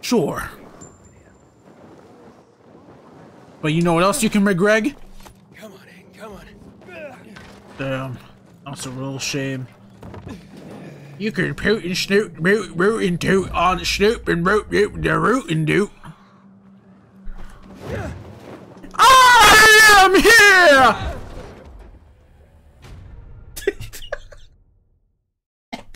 Sure. But you know what else you can make, Greg? Come on, come on. Damn. That's a real shame. You can poot and snoot, root, root and toot on snoop and root, root, the root and doot. I am here!